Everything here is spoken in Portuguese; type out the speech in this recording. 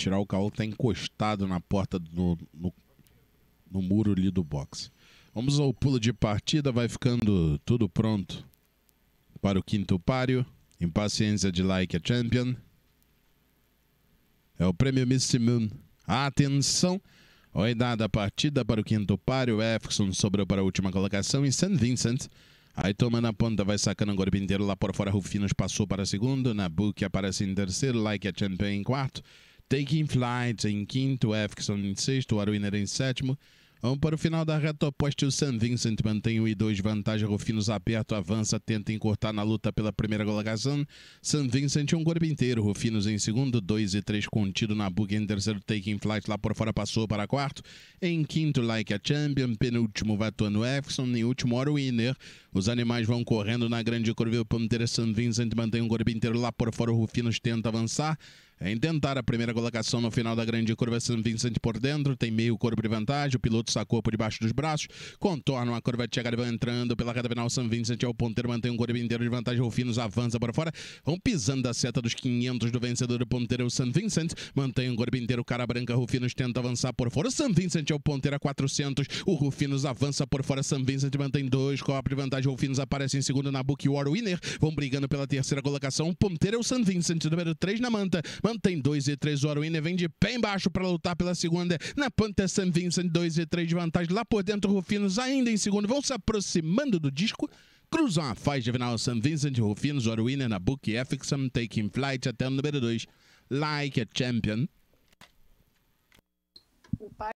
tirar o que tá encostado na porta do, no, no muro ali do box. Vamos ao pulo de partida, vai ficando tudo pronto para o quinto páreo. Impaciência de Like a Champion. É o prêmio Misty Moon. Atenção! Oi, dada a partida para o quinto páreo. Efferson sobrou para a última colocação e St. Vincent. Aí toma na ponta, vai sacando o golpe inteiro lá por fora. Rufinos passou para segundo. Nabuque aparece em terceiro. Like a Champion em quarto. Taking Flight em quinto. Efferson em sexto. Arwiner em sétimo. Vamos para o final da reta oposta. O St. Vincent mantém o I2 de vantagem. Rufinos aperto, avança, tenta encurtar na luta pela primeira colocação. St. Vincent um corpo inteiro. Rufinos em segundo, 2 e 3 contido na bug em terceiro. Taking flight lá por fora passou para quarto. Em quinto, Like a Champion. Penúltimo, Vatuano Efson. Em último, Oro Winner. Os animais vão correndo na grande curva. O ponteiro St. Vincent mantém um corpo inteiro lá por fora. Rufinos tenta avançar em tentar a primeira colocação no final da grande curva St. Vincent por dentro, tem meio corpo de vantagem, o piloto sacou por debaixo dos braços, contorna a curva de chegada vai entrando pela reta final, St. Vincent é o ponteiro, mantém um corpo inteiro de vantagem, Rufinos avança para fora, vão pisando a seta dos 500 do vencedor do ponteiro, o St. Vincent, mantém um corpo inteiro, cara branca, Rufinos tenta avançar por fora, St. Vincent é o ponteiro a 400, o Rufinos avança por fora, St. Vincent mantém dois corpos de vantagem, Rufinos aparece em segundo na Book War Winner, vão brigando pela terceira colocação, o ponteiro é o St. Vincent, número 3 na manta, mantém 2 e 3 o Arwiner vem de pé embaixo para lutar pela segunda. Na ponta, St. Vincent, 2 e 3 de vantagem. Lá por dentro, Rufinos ainda em segundo. Vão se aproximando do disco. Cruzam a faixa de final St. Vincent, Rufinos, Arwiner na Book Effixam, Taking Flight até o número 2. Like a Champion.